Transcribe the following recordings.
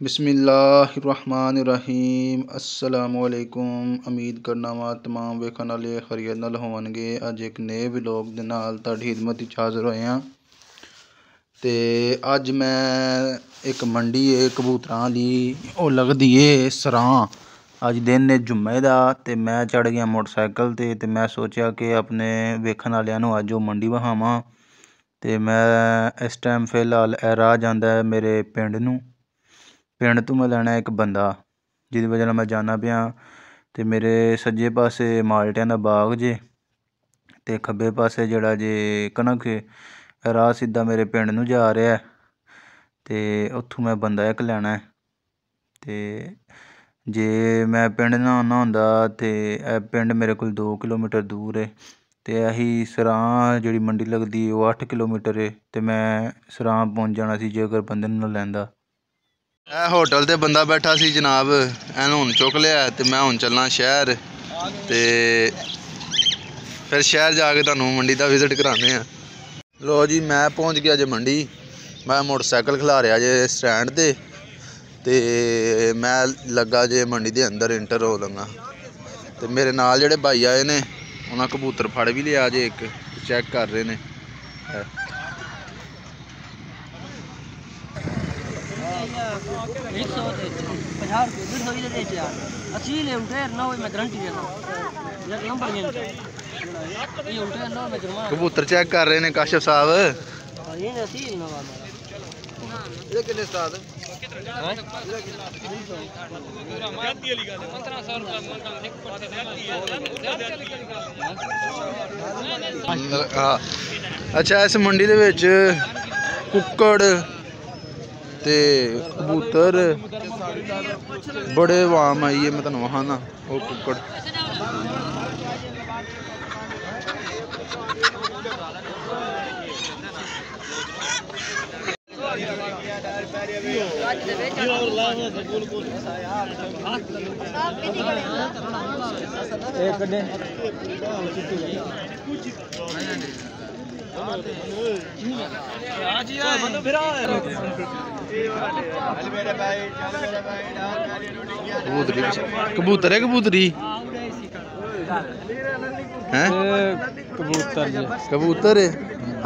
ਬਿਸਮਿਲ੍ਲਾਹਿਰਰਹਿਮਾਨਿਰਰਹੀਮ ਅਸਲਾਮੁ ਅਲੈਕੁਮ ਉਮੀਦ ਕਰਨਾ ਵਾ ਤਮਾਮ ਵੇਖਣ ਵਾਲੇ ਖੈਰੀਅਤ ਨਾਲ ਹੋਣਗੇ ਅੱਜ ਇੱਕ ਨਵੇਂ ਵਲੌਗ ਦੇ ਨਾਲ ਤੁਹਾਡੀ ਖਿਦਮਤ ਵਿੱਚ ਹਾਜ਼ਰ ਹੋਏ ਹਾਂ ਤੇ ਅੱਜ ਮੈਂ ਇੱਕ ਮੰਡੀ ਏ ਕਬੂਤਰਾਂ ਦੀ ਉਹ ਲੱਗਦੀ ਏ ਸਰਾਂ ਅੱਜ ਦਿਨ ਨੇ ਜੁਮੇ ਦਾ ਤੇ ਮੈਂ ਚੜ ਗਿਆ ਮੋਟਰਸਾਈਕਲ ਤੇ ਤੇ ਮੈਂ ਸੋਚਿਆ ਕਿ ਆਪਣੇ ਵੇਖਣ ਵਾਲਿਆਂ ਨੂੰ ਅੱਜ ਉਹ ਮੰਡੀ ਵਹਾਵਾਂ ਤੇ ਮੈਂ ਇਸ ਟਾਈਮ ਫਿਲਹਾਲ ਇਹ ਰਾਹ ਜਾਂਦਾ ਹੈ ਮੇਰੇ ਪਿੰਡ ਨੂੰ ਪਿੰਡ ਤੋਂ ਮੈਂ ਲੈਣਾ ਇੱਕ ਬੰਦਾ, ਜਿਹਦੀ ਵਜ੍ਹਾ ਨਾਲ ਮੈਂ ਜਾਂਦਾ ਪਿਆ। ਅਤੇ ਮੇਰੇ ਸੱਜੇ ਪਾਸੇ ਮਾਲਟਿਆਂ ਦਾ ਬਾਗ ਜੇ ਅਤੇ ਖੱਬੇ ਪਾਸੇ ਜਿਹੜਾ ਜੇ ਕਣਕ ਰਾਹ ਸਿੱਧਾ ਮੇਰੇ ਪਿੰਡ ਨੂੰ ਜਾ ਰਿਹਾ। ਅਤੇ ਉੱਥੋਂ ਮੈਂ ਬੰਦਾ ਇੱਕ ਲੈਣਾ। ਅਤੇ ਜੇ ਮੈਂ ਪਿੰਡ ਨਾ ਆਉਂਦਾ ਹੁੰਦਾ ਤੇ ਇਹ ਪਿੰਡ ਮੇਰੇ ਕੋਲ ਦੋ ਕਿਲੋਮੀਟਰ ਦੂਰ ਏ ਅਤੇ ਇਹੀ ਸਰਾਂ ਜਿਹੜੀ ਮੰਡੀ ਲੱਗਦੀ, ਉਹ ਅੱਠ ਕਿਲੋਮੀਟਰ ਏ ਅਤੇ ਮੈਂ ਸਰਾਂ ਪਹੁੰਚ ਜਾਣਾ ਸੀ ਜੇਕਰ ਬੰਦੇ ਨੂੰ ਨਾ ਲੈਂਦਾ। ਇਹ ਹੋਟਲ ਤੇ ਬੰਦਾ ਬੈਠਾ ਸੀ ਜਨਾਬ, ਇਹਨੂੰ ਹੁਣ ਚੁੱਕ ਲਿਆ ਤੇ ਮੈਂ ਹੁਣ ਚੱਲਣਾ ਸ਼ਹਿਰ ਤੇ ਫਿਰ ਸ਼ਹਿਰ ਜਾ ਕੇ ਤੁਹਾਨੂੰ ਮੰਡੀ ਦਾ ਵਿਜ਼ਿਟ ਕਰਾਉਂਦੇ ਆ ਲੋ ਜੀ, ਮੈਂ ਪਹੁੰਚ ਗਿਆ ਜੇ ਮੰਡੀ। ਮੈਂ ਮੋਟਰਸਾਈਕਲ ਖਿਲਾ ਰਿਹਾ ਜੇ ਸਟੈਂਡ ਤੇ ਤੇ ਮੈਂ ਲੱਗਾ ਜੇ ਮੰਡੀ ਦੇ ਅੰਦਰ ਇੰਟਰ ਹੋ ਲੰਗਾ ਤੇ ਮੇਰੇ ਨਾਲ ਜਿਹੜੇ ਭਾਈ ਆਏ ਨੇ, ਉਹਨਾਂ ਕਬੂਤਰ ਫੜ ਵੀ ਲਿਆ ਜੇ ਇੱਕ ਚੈੱਕ ਕਰ ਰਹੇ ਨੇ। ਅਸੀਂ ਲੈ ਗਰੰਟੀ ਦੇਣਾ ਕਬੂਤਰ ਚੈੱਕ ਕਰ ਰਹੇ ਨੇ ਕਾਸ਼ਫ ਸਾਹਿਬ ਅੱਛਾ ਇਸ ਮੰਡੀ ਦੇ ਵਿੱਚ ਕੁੱਕੜ ते कबूतर। बड़े वाम आई है मैं तेन वहाना और कुकड़ एक ਕਬੂਤਰ। ਹੈ ਕਬੂਤਰੀ? ਹੈ? ਕਬੂਤਰ ਜੀ। ਕਬੂਤਰ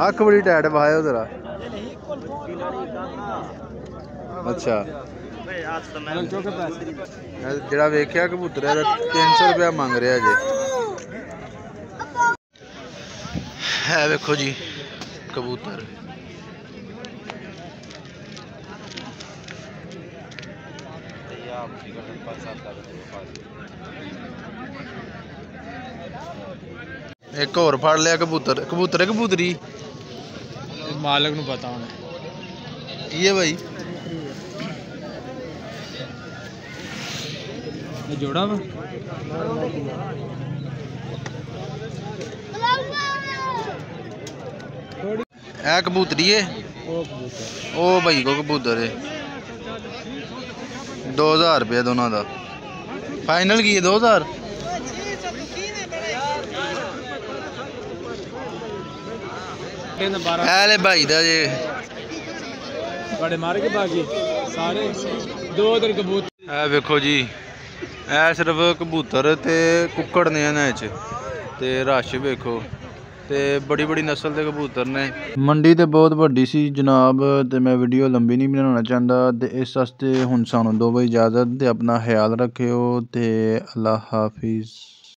ਅੱਖ ਬੜੀ ਟਾਈਟ ਵਾਇਆ ਤੇਰਾ ਅੱਛਾ। ਜਿਹੜਾ ਵੇਖਿਆ ਕਬੂਤਰ ਹੈ 300 ਰੁਪਇਆ ਮੰਗ ਰਿਹਾ ਜੇ। ਹੈ ਵੇਖੋ ਜੀ ਕਬੂਤਰ। श्रीगढ़ एक और फाड़ लिया कबूतर कबूतर है कबूतरी? मालक नु पता होना। ये भाई। जोड़ा वा? ए कबूतरी है? ओ भाई को कबूतर है। ਹੈ 2000 ਰੁਪਏ ਦੋਨਾਂ ਦਾ ਫਾਈਨਲ ਕੀ ਹੈ 2000 ਇਹਨੇ 12 ਇਹ ਲੈ ਭਾਈ ਦਾ ਜੇ ਬੜੇ ਮਾਰ ਕੇ ਬਾਗੀ ਸਾਰੇ ਦੋ ਦਿਨ ਕਬੂਤਰ ਇਹ ਵੇਖੋ ਜੀ ਇਹ ਸਿਰਫ ਕਬੂਤਰ ਤੇ ਕੁੱਕੜ ਨੇ ਇਹਨਾਂ 'ਚ ਤੇ ਰਸ਼ ਵੇਖੋ ਤੇ ਬੜੀ ਬੜੀ ਨਸਲ ਦੇ ਕਬੂਤਰ ਨੇ। ਮੰਡੀ ਤੇ ਬਹੁਤ ਵੱਡੀ ਸੀ ਜਨਾਬ ਤੇ ਮੈਂ ਵੀਡੀਓ ਲੰਬੀ ਨਹੀਂ ਬਣਾਉਣਾ ਚਾਹੁੰਦਾ ਤੇ ਇਸ ਵਾਸਤੇ ਹੁਣ ਸਾਨੂੰ ਦੋ ਬਈ ਇਜਾਜ਼ਤ ਤੇ ਆਪਣਾ ਖਿਆਲ ਰੱਖਿਓ ਤੇ ਅੱਲਾ ਹਾਫਿਜ਼।